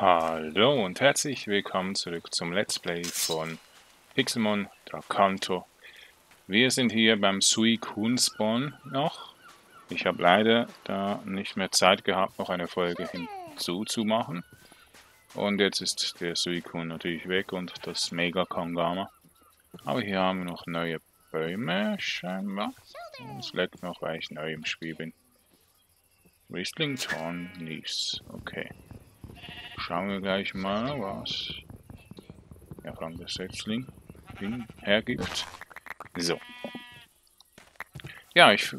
Hallo und herzlich willkommen zurück zum Let's Play von Pixelmon Dracanto. Wir sind hier beim Suicune Spawn noch. Ich habe leider da nicht mehr Zeit gehabt, noch eine Folge hinzuzumachen. Und jetzt ist der Suicune natürlich weg und das Mega Kangama. Aber hier haben wir noch neue Bäume scheinbar. Es leckt noch, weil ich neu im Spiel bin. Whistling Torn Leaves. Okay. Schauen wir gleich mal, was der Setzling hergibt. So. Ja, ich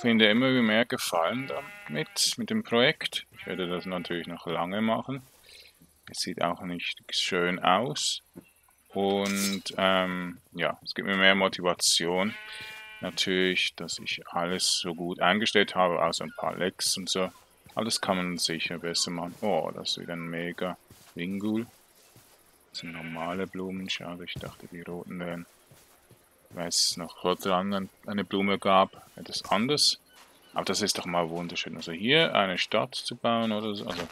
finde immer mehr Gefallen damit, mit dem Projekt. Ich werde das natürlich noch lange machen. Es sieht auch nicht schön aus. Und ähm, ja, es gibt mir mehr Motivation. Natürlich, dass ich alles so gut eingestellt habe, außer ein paar Lecks und so. Alles kann man sicher besser machen. Oh, das ist wieder ein mega Wingul. Das sind normale Blumen. Schade, ich dachte, die roten wären. Weil es noch fortan eine Blume gab, etwas anders. Aber das ist doch mal wunderschön. Also hier eine Stadt zu bauen oder so, also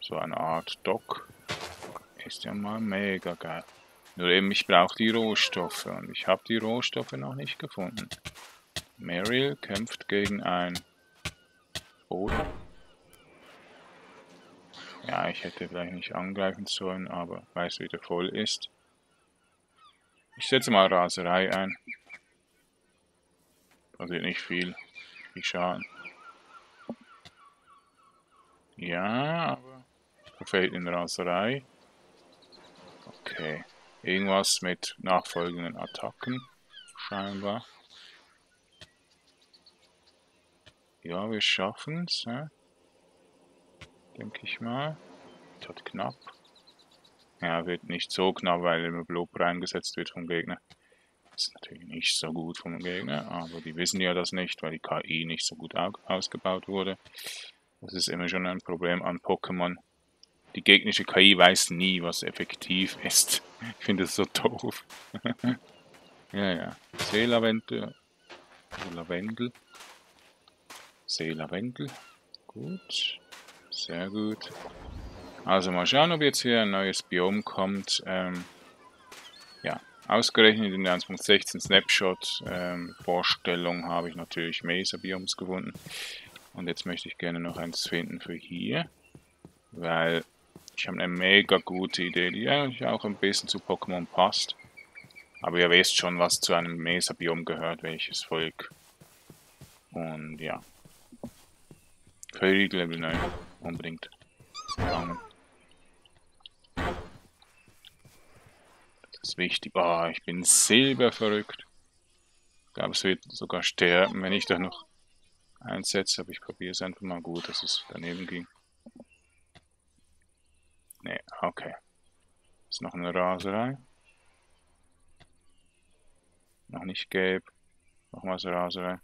so eine Art Dock, ist ja mal mega geil. Nur eben, ich brauche die Rohstoffe und ich habe die Rohstoffe noch nicht gefunden. Meryl kämpft gegen ein Boot. Ja, ich hätte vielleicht nicht angreifen sollen, aber weil es wieder voll ist. Ich setze mal Raserei ein. Passiert nicht viel, viel Schaden. Ja, aber verfehlt in Raserei. Okay. Irgendwas mit nachfolgenden Attacken, scheinbar. Ja, wir schaffen es, ja? Denke ich mal. Das knapp. Ja, wird nicht so knapp, weil immer Blob reingesetzt wird vom Gegner. Das ist natürlich nicht so gut vom Gegner, aber die wissen ja das nicht, weil die KI nicht so gut ausgebaut wurde. Das ist immer schon ein Problem an Pokémon, die gegnerische KI weiß nie, was effektiv ist. Ich finde es so doof. ja, ja. Seelavendel. Lavendel. Seelavendel. Gut. Sehr gut. Also mal schauen, ob jetzt hier ein neues Biom kommt. Ähm, ja, ausgerechnet in der 1.16 Snapshot ähm, habe ich natürlich Mesa-Bioms gefunden. Und jetzt möchte ich gerne noch eins finden für hier. Weil ich habe eine mega gute Idee, die eigentlich auch ein bisschen zu Pokémon passt. Aber ihr wisst schon, was zu einem Mesa-Biom gehört, welches Volk. Und ja. König Level 9 unbedingt. Fangen. Das ist wichtig. Oh, ich bin silberverrückt. Ich glaube, es wird sogar sterben, wenn ich da noch einsetze. Aber ich probiere es einfach mal gut, dass es daneben ging. Nee, okay. Ist noch eine Raserei. Noch nicht gelb. Nochmals Raserei.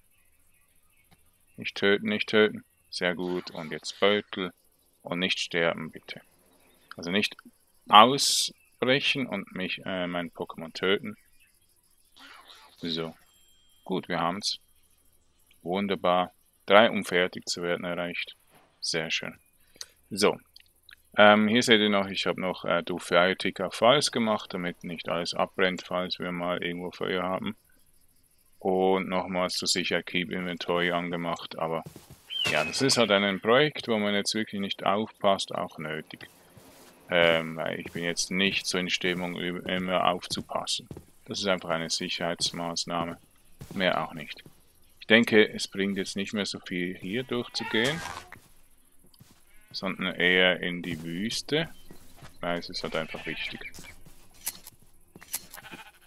Nicht töten, nicht töten. Sehr gut. Und jetzt Beutel. Und nicht sterben, bitte. Also nicht ausbrechen und mich, äh, mein Pokémon töten. So. Gut, wir haben's. Wunderbar. Drei, um fertig zu werden, erreicht. Sehr schön. So, ähm, hier seht ihr noch, ich habe noch äh, Do Fire Ticker Falls gemacht, damit nicht alles abbrennt, falls wir mal irgendwo Feuer haben. Und nochmals zur Sicherheit Keep Inventory angemacht, aber ja, das ist halt ein Projekt, wo man jetzt wirklich nicht aufpasst, auch nötig. Ähm, ich bin jetzt nicht so in Stimmung, immer aufzupassen. Das ist einfach eine Sicherheitsmaßnahme, mehr auch nicht. Ich denke, es bringt jetzt nicht mehr so viel hier durchzugehen sondern eher in die Wüste, weil es ist halt einfach wichtig.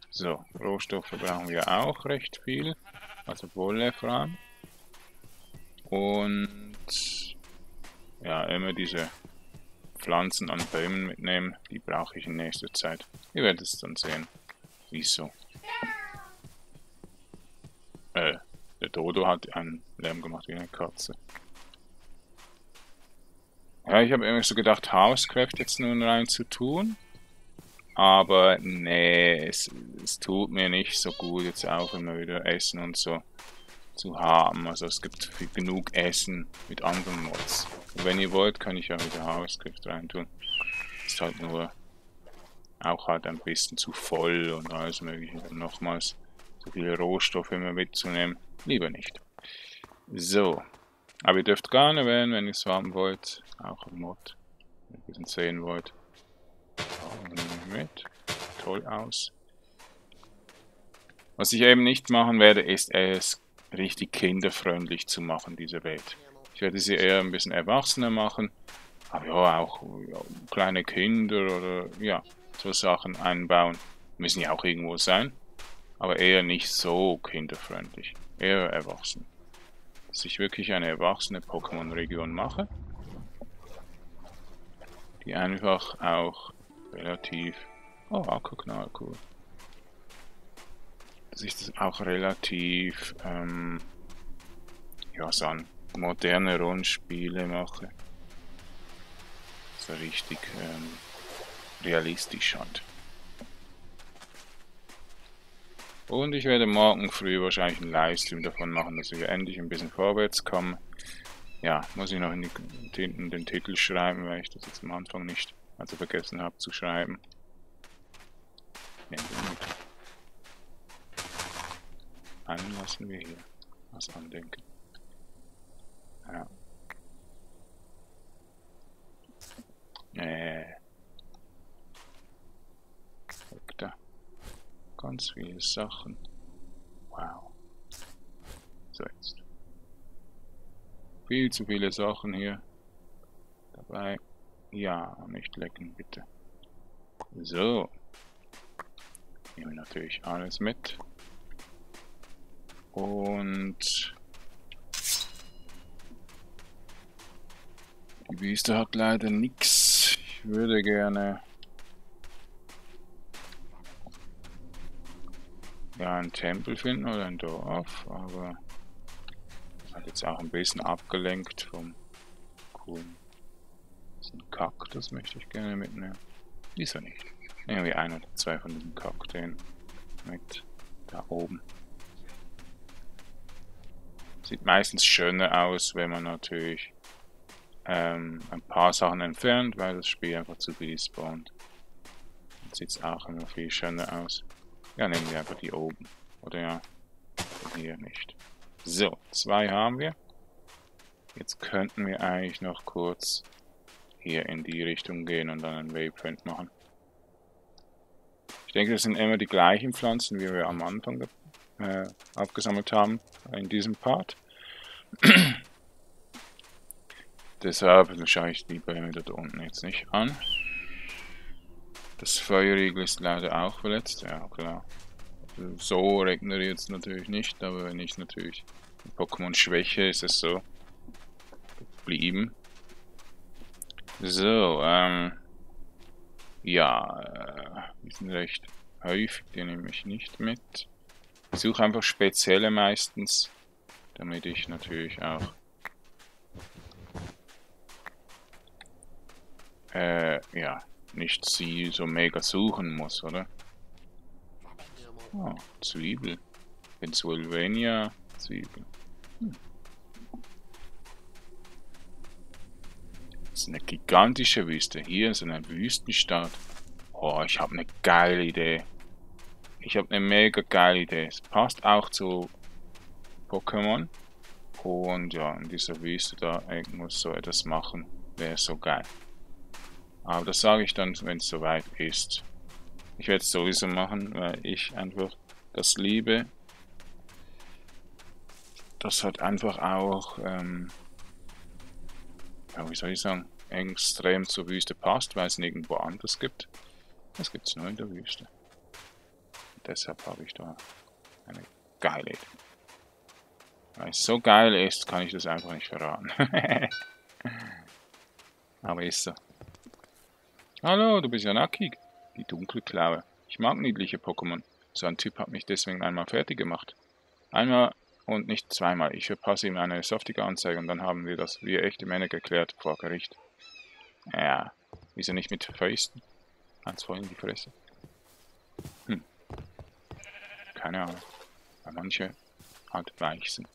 So, Rohstoffe brauchen wir auch recht viel, also Wolle vor. Und ja, immer diese Pflanzen an Bäumen mitnehmen, die brauche ich in nächster Zeit. Ihr werdet es dann sehen, wieso. Äh, der Dodo hat einen Lärm gemacht wie eine Katze. Ja, ich habe immer so gedacht, Housecraft jetzt nun rein zu tun. Aber nee, es, es tut mir nicht so gut, jetzt auch immer wieder essen und so. Zu haben. Also es gibt genug Essen mit anderen Mods. Und wenn ihr wollt, kann ich ja wieder JavaScript reintun. Ist halt nur auch halt ein bisschen zu voll und alles mögliche. Dann nochmals so viele Rohstoffe immer mitzunehmen. Lieber nicht. So. Aber ihr dürft gerne wählen, wenn ihr es haben wollt. Auch im Mod. Wenn ihr es sehen wollt. Mit. Toll aus. Was ich eben nicht machen werde, ist es richtig kinderfreundlich zu machen, diese Welt. Ich werde sie eher ein bisschen erwachsener machen. Aber ja, auch ja, kleine Kinder oder ja, so Sachen einbauen. Müssen ja auch irgendwo sein. Aber eher nicht so kinderfreundlich. Eher erwachsen. Dass ich wirklich eine erwachsene Pokémon-Region mache. Die einfach auch relativ... Oh, Aquaknall, cool. Dass ich das auch relativ... Ähm, ja, so an moderne Rollenspiele mache. So richtig... Ähm, realistisch hat. Und ich werde morgen früh wahrscheinlich einen Livestream davon machen, dass wir endlich ein bisschen vorwärts kommen. Ja, muss ich noch in, in den Titel schreiben, weil ich das jetzt am Anfang nicht, also vergessen habe zu schreiben. Nehmen wir mit. Einen lassen wir hier. Was andenken. Ja. Äh. Ganz viele Sachen. Wow. So jetzt. Viel zu viele Sachen hier. Dabei. Ja, nicht lecken, bitte. So. Nehmen natürlich alles mit. Und die Wüste hat leider nichts. Ich würde gerne ja, einen Tempel finden oder ein Dorf, aber hat jetzt auch ein bisschen abgelenkt vom coolen diesen Kaktus möchte ich gerne mitnehmen. Wieso nicht? Wir ein oder zwei von diesen Kakteen mit da oben. Sieht meistens schöner aus, wenn man natürlich ähm, ein paar Sachen entfernt, weil das Spiel einfach zu viel spawnt. Dann sieht es auch immer viel schöner aus. Ja, nehmen wir einfach die oben. Oder ja, hier nicht. So, zwei haben wir. Jetzt könnten wir eigentlich noch kurz hier in die Richtung gehen und dann ein Waypoint machen. Ich denke, das sind immer die gleichen Pflanzen, wie wir am Anfang äh, abgesammelt haben in diesem Part. Deshalb schaue ich die Bäume da unten jetzt nicht an. Das Feuerriegel ist leider auch verletzt, ja klar. So regeneriert es natürlich nicht, aber wenn ich natürlich Pokémon schwäche, ist es so geblieben. So, ähm, ja, äh, die sind recht häufig, die nehme ich nicht mit. Ich suche einfach spezielle meistens, damit ich natürlich auch äh, ja, nicht sie so mega suchen muss, oder? Oh, Zwiebel. Pennsylvania Zwiebel. Hm. Das ist eine gigantische Wüste. Hier ist eine Wüstenstadt. Oh, ich habe eine geile Idee. Ich habe eine mega geile Idee. Es passt auch zu Pokémon. Und ja, in dieser Wüste da irgendwo so etwas machen, wäre so geil. Aber das sage ich dann, wenn es soweit ist. Ich werde es sowieso machen, weil ich einfach das liebe. Das hat einfach auch, ähm, ja, wie soll ich sagen, extrem zur Wüste passt, weil es nirgendwo anders gibt. Das gibt es nur in der Wüste. Deshalb habe ich da eine geile Idee. Weil es so geil ist, kann ich das einfach nicht verraten. Aber ist so. Hallo, du bist ja nackig. Die dunkle Klaue. Ich mag niedliche Pokémon. So ein Typ hat mich deswegen einmal fertig gemacht. Einmal und nicht zweimal. Ich verpasse ihm eine softige Anzeige und dann haben wir das wie echte Männer geklärt vor Gericht. Ja, wieso nicht mit Fäusten? Eins voll in die Fresse. Hm. Keine Ahnung. Weil manche halt weich sind.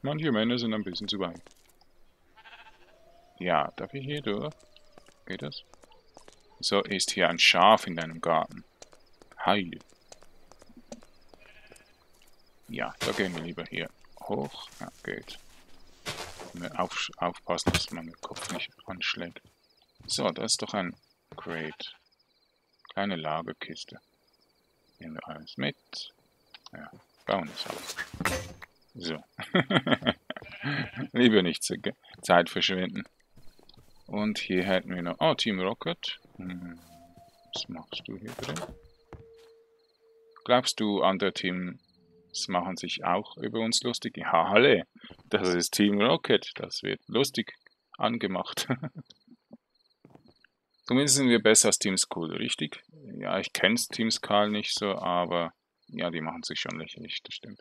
Manche Männer sind ein bisschen zu weit. Ja, darf ich hier durch? Geht das? So, ist hier ein Schaf in deinem Garten. Heil. Ja, da gehen wir lieber hier hoch. Ja, geht. Auf, aufpassen, dass mein Kopf nicht anschlägt. So, da ist doch ein Crate. Kleine Lagerkiste. Nehmen wir alles mit. Ja, bauen es auf. So. Lieber nicht Zeit verschwenden. Und hier hätten wir noch... Oh, Team Rocket. Hm, was machst du hier drin? Glaubst du, andere Teams machen sich auch über uns lustig? Ja, alle. Das ist Team Rocket. Das wird lustig angemacht. Zumindest sind wir besser als Team School, richtig? Ja, ich kenne Team Skull nicht so, aber ja, die machen sich schon lächerlich, das stimmt.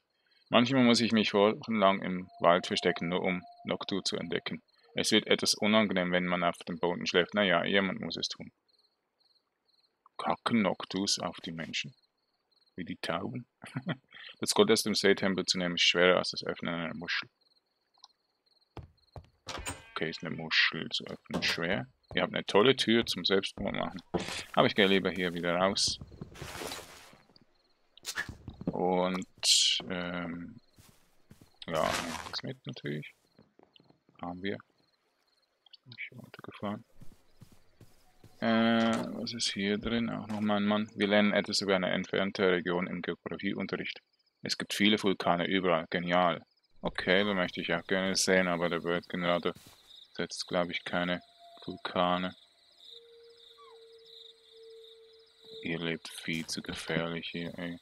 Manchmal muss ich mich wochenlang im Wald verstecken, nur um Noctu zu entdecken. Es wird etwas unangenehm, wenn man auf dem Boden schläft. Naja, jemand muss es tun. Kacken Noctus auf die Menschen. Wie die Tauben. das Gold aus dem Seetempel zu nehmen ist schwerer als das Öffnen einer Muschel. Okay, ist eine Muschel zu öffnen schwer. Ihr habt eine tolle Tür zum Selbstmord machen. Aber ich gehe lieber hier wieder raus. Und, ähm, ja, nichts mit natürlich. Haben wir. Ich runtergefahren. Äh, was ist hier drin? Auch nochmal ein Mann. Wir lernen etwas über eine entfernte Region im Geografieunterricht. Es gibt viele Vulkane überall. Genial. Okay, da möchte ich auch gerne sehen, aber der Bildgenerator setzt, glaube ich, keine Vulkane. Ihr lebt viel zu gefährlich hier, ey.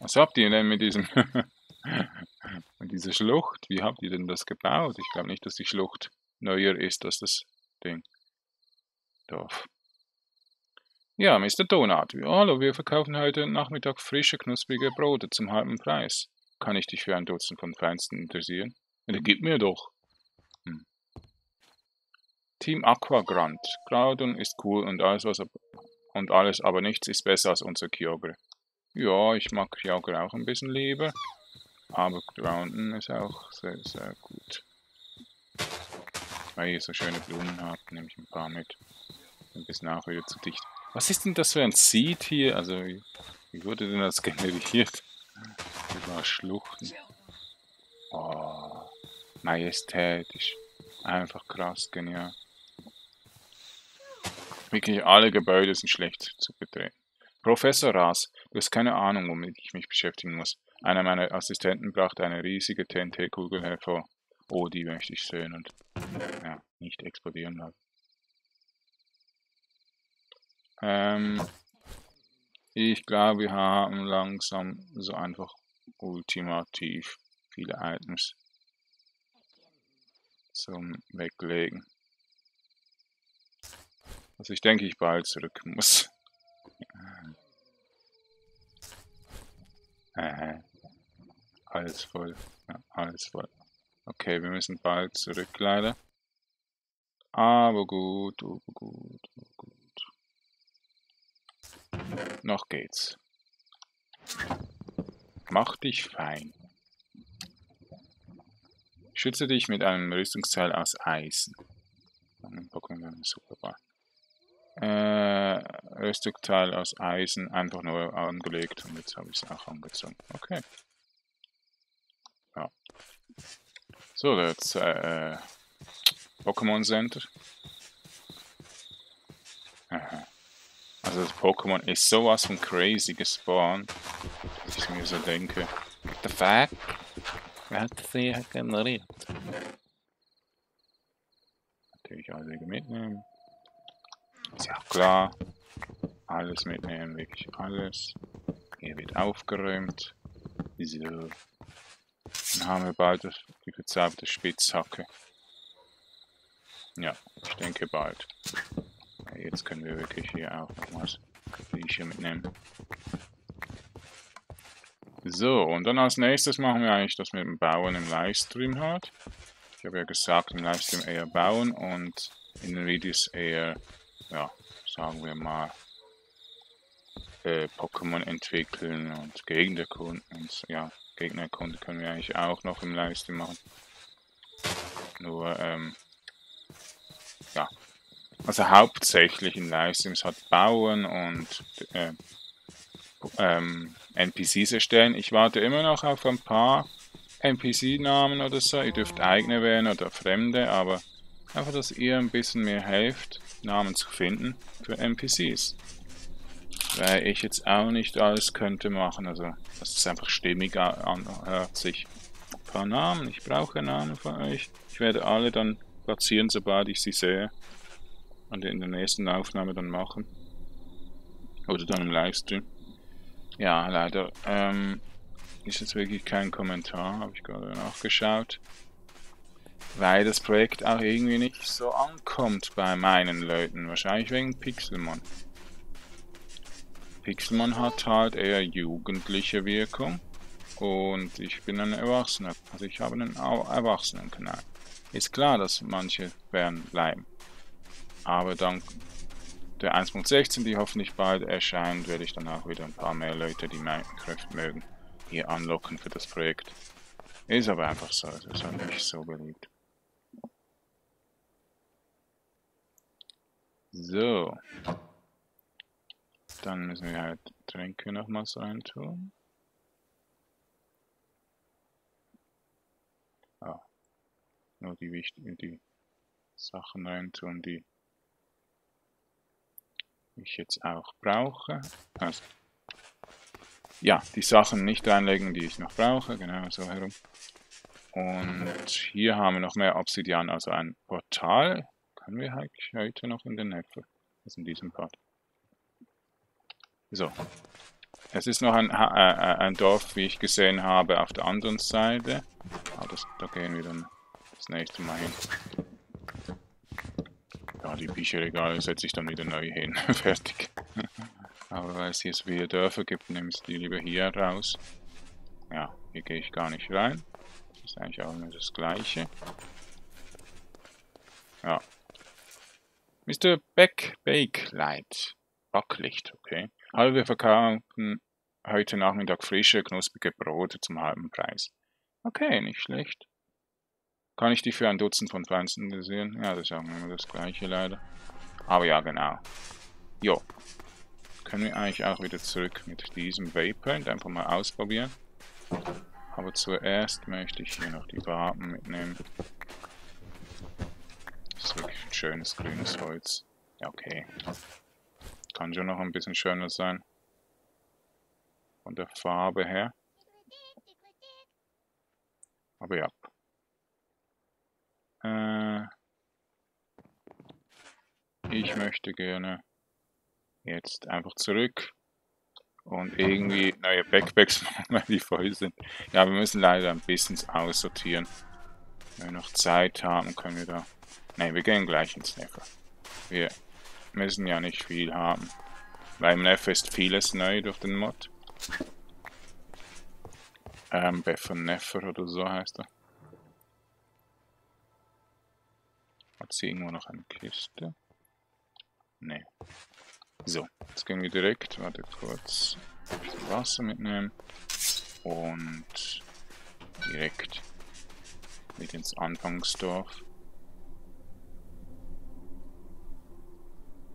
Was habt ihr denn mit diesem... mit dieser Schlucht? Wie habt ihr denn das gebaut? Ich glaube nicht, dass die Schlucht neuer ist als das Ding. Dorf. Ja, Mr. Donut. Hallo, wir verkaufen heute Nachmittag frische, knusprige Brote zum halben Preis. Kann ich dich für ein Dutzend von Feinsten interessieren? Ja, gib mir doch. Team Aquagrant. Groudon ist cool und alles, was und alles, aber nichts ist besser als unser Kyogre. Ja, ich mag Kyogre auch ein bisschen lieber. Aber Groudon ist auch sehr, sehr gut. Weil ihr so schöne Blumen habt, nehme ich ein paar mit. Ein bisschen auch wieder zu dicht. Was ist denn das für ein Seed hier? Also, wie, wie wurde denn das generiert? Über Schluchten. Oh, majestätisch. Einfach krass, genial. Wirklich alle Gebäude sind schlecht zu betreten. Professor Raas, du hast keine Ahnung, womit ich mich beschäftigen muss. Einer meiner Assistenten brachte eine riesige TNT-Kugel hervor. Oh, die möchte ich sehen und ja, nicht explodieren lassen. Ähm, ich glaube, wir haben langsam so einfach ultimativ viele Items zum Weglegen. Also ich denke, ich bald zurück muss. äh, alles voll. Ja, alles voll. Okay, wir müssen bald zurück, leider. Aber gut, aber gut, aber gut. Noch geht's. Mach dich fein. Schütze dich mit einem Rüstungsteil aus Eisen. Pokémon super äh, Rüstungsteil aus Eisen einfach nur angelegt und jetzt habe ich es auch angezogen. Okay. Ja. So, jetzt äh, Pokémon Center. Aha. Also das Pokémon ist sowas von crazy gespawnt, dass ich mir so denke, what the fuck? Wer hat das hier generiert? Natürlich alle mitnehmen. Klar. Alles mitnehmen, wirklich alles. Hier wird aufgeräumt. So. Dann haben wir bald die verzauberte Spitzhacke. Ja, ich denke bald. Jetzt können wir wirklich hier auch noch was Viecher mitnehmen. So, und dann als nächstes machen wir eigentlich das mit dem Bauen im Livestream halt. Ich habe ja gesagt, im Livestream eher bauen und in den Videos eher ja, sagen wir mal, äh, Pokémon entwickeln und Gegend erkunden und ja, Gegnerkunde können wir eigentlich auch noch im Livestream machen. Nur, ähm, ja. Also hauptsächlich in Livestreams hat Bauen und äh, ähm, NPCs erstellen. Ich warte immer noch auf ein paar NPC-Namen oder so. Ihr dürft eigene wählen oder fremde, aber einfach, dass ihr ein bisschen mehr helft, Namen zu finden für NPCs. Weil ich jetzt auch nicht alles könnte machen, also dass es einfach stimmig anhört sich. Ein paar Namen, ich brauche Namen von euch. Ich werde alle dann platzieren, sobald ich sie sehe. Und in der nächsten Aufnahme dann machen. Oder dann im Livestream. Ja, leider ähm, ist jetzt wirklich kein Kommentar, habe ich gerade nachgeschaut. Weil das Projekt auch irgendwie nicht so ankommt bei meinen Leuten. Wahrscheinlich wegen Pixelmon. Pixelmon hat halt eher jugendliche Wirkung. Und ich bin ein Erwachsener. Also ich habe einen Erwachsenenkanal. Ist klar, dass manche werden bleiben. Aber dank der 1.16, die hoffentlich bald erscheint, werde ich dann auch wieder ein paar mehr Leute, die Minecraft mögen, hier anlocken für das Projekt. Ist aber einfach so, es ist halt nicht so beliebt. So. Dann müssen wir halt Tränke nochmals reintun. Ah. Nur die wichtigen, die Sachen reintun, die ich jetzt auch brauche. Also, ja, die Sachen nicht reinlegen, die ich noch brauche, genau so herum. Und hier haben wir noch mehr Obsidian, also ein Portal. Können wir eigentlich heute noch in den Neffe, also in diesem Part. So. Es ist noch ein, äh, äh, ein Dorf, wie ich gesehen habe, auf der anderen Seite. Aber das, da gehen wir dann das nächste Mal hin. Ja, die Bücherregale setze ich dann wieder neu hin. Fertig. Aber weil es hier so viele Dörfer gibt, nehme ich die lieber hier raus. Ja, hier gehe ich gar nicht rein. Das ist eigentlich auch immer das gleiche. Ja. Mr. Beck Bakelight. Backlicht, okay. Also wir verkaufen heute Nachmittag frische, knusprige Brote zum halben Preis. Okay, nicht schlecht. Kann ich die für ein Dutzend von Pflanzen sehen? Ja, das ist auch immer das gleiche leider. Aber ja, genau. Jo. Können wir eigentlich auch wieder zurück mit diesem Waypoint einfach mal ausprobieren. Aber zuerst möchte ich hier noch die Waben mitnehmen. Das ist wirklich ein schönes grünes Holz. Ja, okay. Kann schon noch ein bisschen schöner sein. Von der Farbe her. Aber ja. Äh, ich möchte gerne jetzt einfach zurück und irgendwie neue Backpacks machen, weil die voll sind. Ja, wir müssen leider ein bisschen aussortieren. Wenn wir noch Zeit haben, können wir da... Ne, wir gehen gleich ins Nefer. Wir müssen ja nicht viel haben. Weil im Nefer ist vieles neu durch den Mod. Ähm, Beffer Nefer oder so heißt er. Hat sie irgendwo noch eine Kiste? Ne. So, jetzt gehen wir direkt, warte kurz, Wasser mitnehmen und direkt mit ins Anfangsdorf.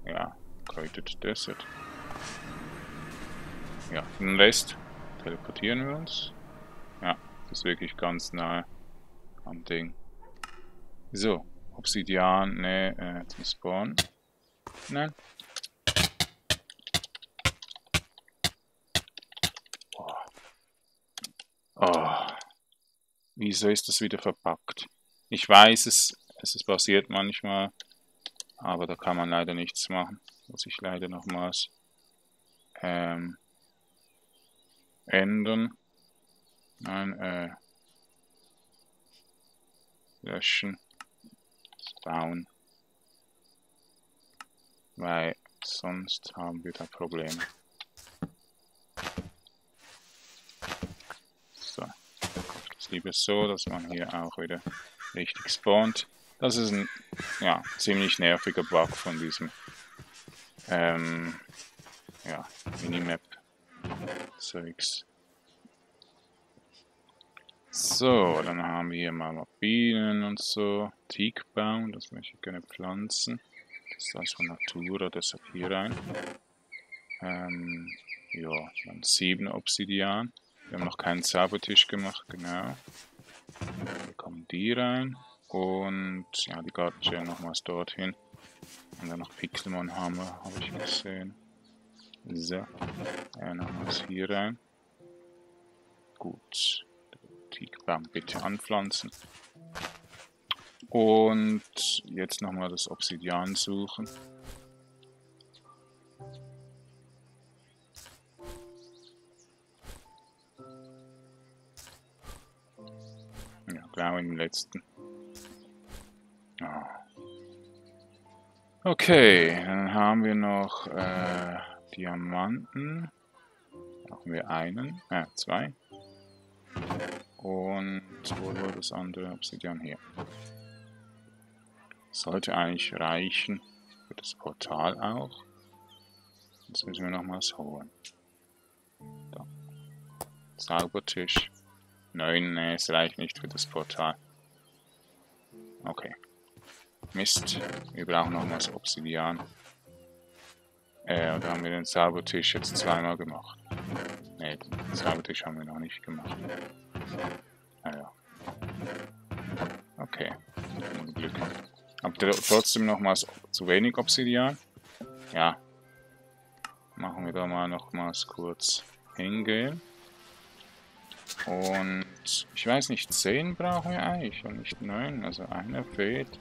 Ja, Kräutet Desert. Ja, den Rest teleportieren wir uns. Ja, das ist wirklich ganz nahe am Ding. So, Obsidian, ne, äh, zum Spawn. Nein. Oh. oh. Wieso ist das wieder verpackt? Ich weiß es, es ist passiert manchmal, aber da kann man leider nichts machen. Muss ich leider nochmals ähm, ändern. Nein, äh, löschen bauen. Weil sonst haben wir da Probleme. So. Lieber so, dass man hier auch wieder richtig spawnt. Das ist ein ja, ziemlich nerviger Bug von diesem ähm, ja, Minimap-Zeugs. So, dann haben wir hier mal Bienen und so. Teakbaum, das möchte ich gerne pflanzen. Das ist also Natura, deshalb hier rein. Ähm, ja, dann sieben Obsidian. Wir haben noch keinen Zaubertisch gemacht, genau. Hier kommen die rein. Und ja, die Gartenschere nochmals dorthin. Und dann noch Pixelmon-Hammer, habe ich gesehen. So, ja, nochmals hier rein. Gut. Teakbaum bitte anpflanzen. Und jetzt nochmal das Obsidian suchen. Ja, genau im letzten. Ah. Okay, dann haben wir noch äh, Diamanten. Brauchen wir einen, äh, zwei. Und wo war das andere Obsidian hier? Sollte eigentlich reichen für das Portal auch. Jetzt müssen wir nochmals holen. Da. Zaubertisch. Neun, nee, es reicht nicht für das Portal. Okay. Mist. Wir brauchen nochmals Obsidian. Äh, da haben wir den Zaubertisch jetzt zweimal gemacht. Ne, den Zaubertisch haben wir noch nicht gemacht. Naja. Okay. Glück. Habt ihr trotzdem nochmals zu wenig Obsidian? Ja. Machen wir da mal nochmals kurz hingehen. Und ich weiß nicht, 10 brauchen wir eigentlich und nicht 9. Also einer fehlt.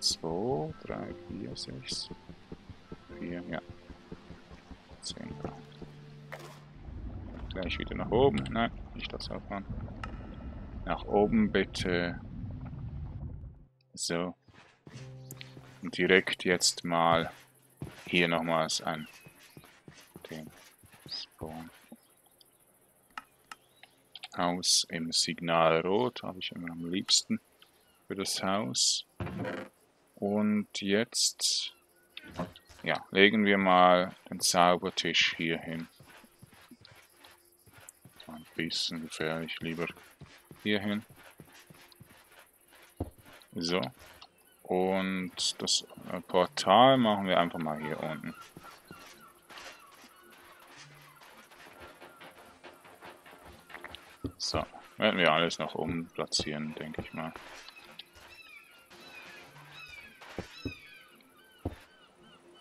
2, 3, 4, 6, 4, ja. 10 brauchen Gleich wieder nach oben. Nein, nicht das aufhören. Nach oben bitte. So. Und direkt jetzt mal hier nochmals ein den Spawn. Haus im Signal Rot habe ich immer am liebsten für das Haus. Und jetzt ja, legen wir mal den Zaubertisch hier hin. Ein bisschen gefährlich, lieber hier hin. So. Und das Portal machen wir einfach mal hier unten. So, werden wir alles nach oben platzieren, denke ich mal.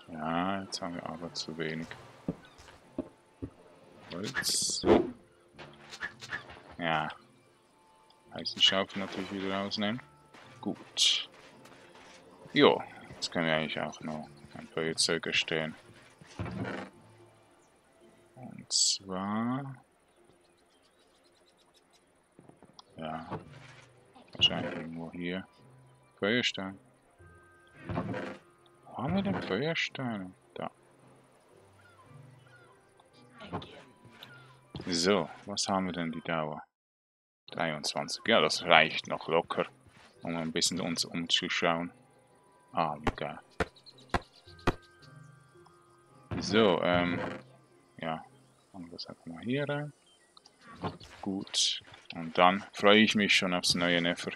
Ja, jetzt haben wir aber zu wenig Holz. Ja. Eisenschaufel natürlich wieder rausnehmen. Gut. Jo, jetzt können wir eigentlich auch noch ein Feuerzeug erstellen. Und zwar... Ja, wahrscheinlich irgendwo hier. Feuerstein. Wo haben wir denn Feuersteine? Da. So, was haben wir denn die Dauer? 23. Ja, das reicht noch locker, um ein bisschen uns umzuschauen. Ah, geil. So, ähm, ja, machen wir das einfach mal hier rein. Gut. Und dann freue ich mich schon aufs neue Nefer.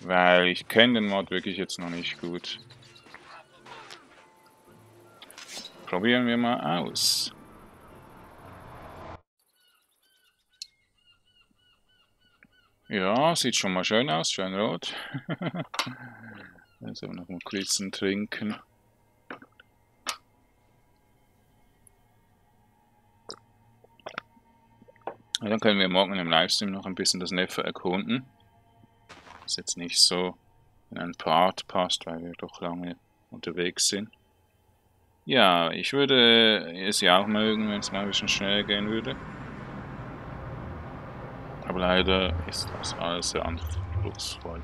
Weil ich kenne den Mod wirklich jetzt noch nicht gut. Probieren wir mal aus. Ja, sieht schon mal schön aus, schön rot. Jetzt aber noch mal kurz trinken. Dann können wir morgen im Livestream noch ein bisschen das Neffe erkunden. Das jetzt nicht so in ein Part passt, weil wir doch lange unterwegs sind. Ja, ich würde es ja auch mögen, wenn es mal ein bisschen schneller gehen würde. Aber leider ist das alles sehr anspruchsvoll.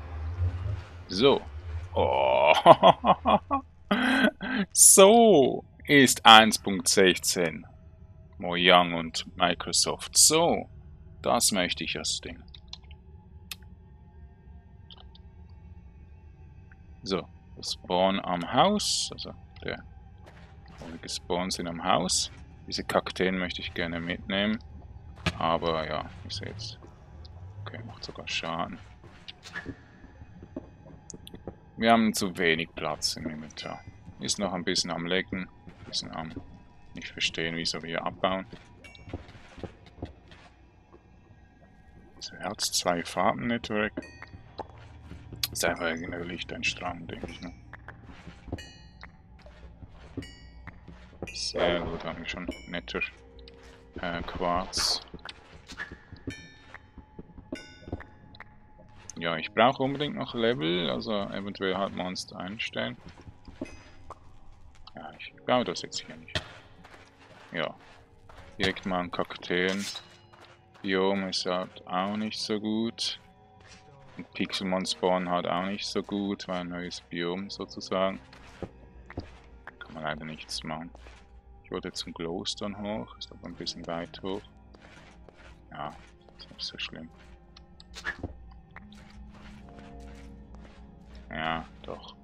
So. Oh. so ist 1.16 Mojang und Microsoft. So, das möchte ich als Ding. So, das Spawn am Haus, also der, wo wir gespawnt sind am Haus. Diese Kakteen möchte ich gerne mitnehmen. Aber ja, ihr seht Okay. Okay, macht sogar Schaden. Wir haben zu wenig Platz im Inventar. Ist noch ein bisschen am Lecken. Ein bisschen am nicht verstehen, wieso wir abbauen. Also er hat zwei Farben Network. Ist einfach ein Lichteinstrahlung, denke ich. Ne? Sehr gut, haben wir schon netter äh, Quarz. Ja, ich brauche unbedingt noch Level, also eventuell halt Monster einstellen. Ja, ich baue das jetzt hier nicht. Ja. Direkt mal ein Kakteen. Biom ist halt auch nicht so gut. Und Pixelmon Spawn halt auch nicht so gut, weil ein neues Biom sozusagen. Kann man leider nichts machen. Ich wollte zum Glowstone hoch, ist aber ein bisschen weit hoch. Ja, ist nicht so schlimm. Ja, doch.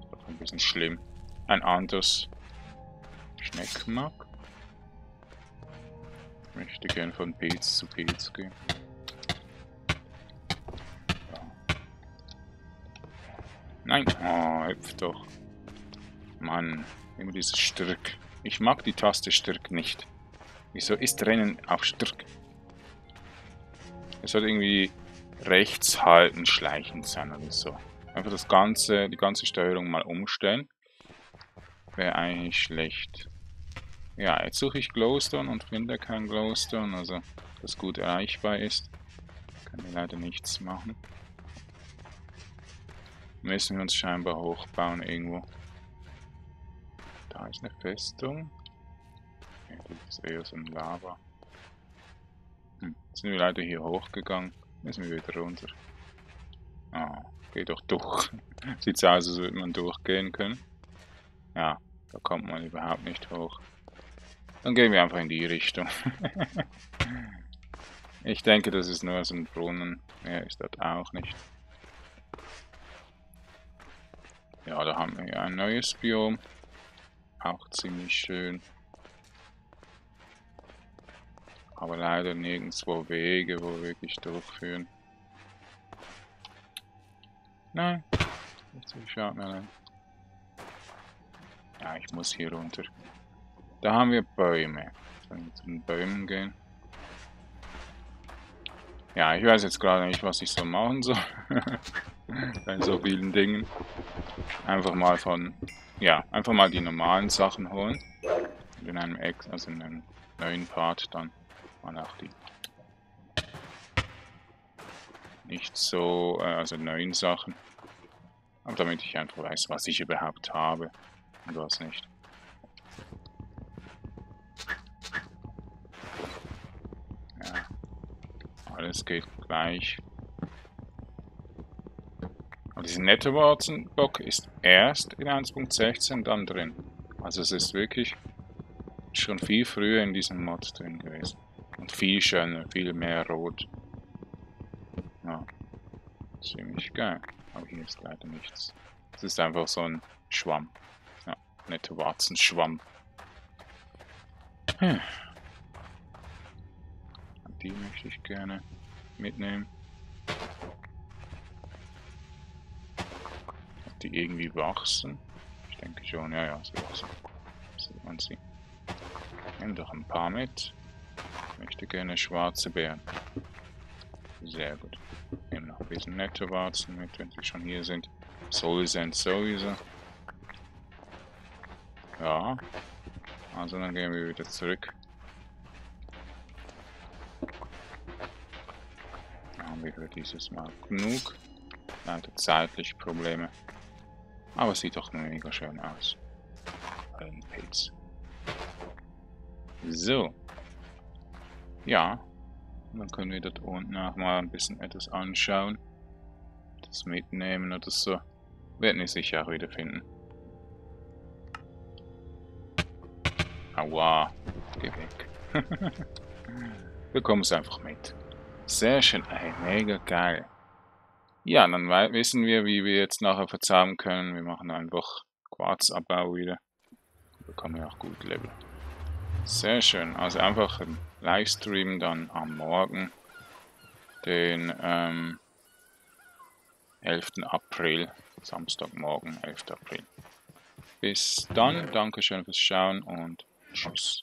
Ist doch ein bisschen schlimm. Ein anderes Schneckmark. Möchte gern von Pilz zu Pilz gehen. Ja. Nein! Oh, hüpf doch. Mann, immer dieses Stürk. Ich mag die Taste Stürk nicht. Wieso ist Rennen auf Stürk? Es soll irgendwie rechts halten, schleichend sein oder so. Einfach das ganze, die ganze Steuerung mal umstellen. Wäre eigentlich schlecht. Ja, jetzt suche ich Glowstone und finde keinen Glowstone, also das gut erreichbar ist. Kann ich leider nichts machen. Müssen wir uns scheinbar hochbauen irgendwo. Da ist eine Festung. Okay, das ist eher so ein Lava. Hm, sind wir leider hier hochgegangen. Müssen wir wieder runter. Ah, geht doch durch. Sieht so aus, als würde man durchgehen können. Ja, da kommt man überhaupt nicht hoch. Dann gehen wir einfach in die Richtung. ich denke, das ist nur so ein Brunnen. Mehr ist das auch nicht. Ja, da haben wir ein neues Biom. Auch ziemlich schön. Aber leider nirgendwo Wege, wo wirklich durchführen. Nein. So schaut mir an. Ja, ich muss hier runter. Da haben wir Bäume. Sollen wir zu den Bäumen gehen? Ja, ich weiß jetzt gerade nicht, was ich so machen soll. Bei so vielen Dingen. Einfach mal von, ja, einfach mal die normalen Sachen holen. Und in einem Ex, also in einem neuen Part dann mal auch die nicht so, äh, also neuen Sachen. Aber damit ich einfach weiß, was ich überhaupt habe und was nicht. Alles geht gleich. Aber dieser Netto-Warzen-Block ist erst in 1.16 dann drin. Also es ist wirklich schon viel früher in diesem Mod drin gewesen. Und viel schöner, viel mehr rot. Ja, ziemlich geil. Aber hier ist leider nichts. Es ist einfach so ein Schwamm. Ja, Netto-Warzen-Schwamm. Hm die möchte ich gerne mitnehmen. Ob die irgendwie wachsen? Ich denke schon, ja, ja, sie wachsen. Sieht man sie. Nimm doch ein paar mit. Ich möchte gerne schwarze Beeren. Sehr gut. Nehmen noch ein bisschen nette Warzen mit, wenn sie schon hier sind. Soul sind sowieso. Ja. Also dann gehen wir wieder zurück wir für dieses Mal genug. Leider zeitlich Probleme. Aber sieht doch mega schön aus. Ein Pilz. So. Ja. Dann können wir dort unten auch mal ein bisschen etwas anschauen. Das mitnehmen oder so. Werden wir sicher auch wieder finden. Aua. Geh weg. Bekomm es einfach mit. Sehr schön, ey, mega geil. Ja, dann wissen wir, wie wir jetzt nachher verzahmen können. Wir machen einfach Quarzabbau wieder. Bekommen wir auch gut Level. Sehr schön. Also einfach ein Livestream dann am Morgen. den ähm, 11. April, Samstagmorgen, 11. April. Bis dann, Dankeschön fürs Schauen und tschüss.